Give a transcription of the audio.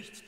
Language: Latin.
nicht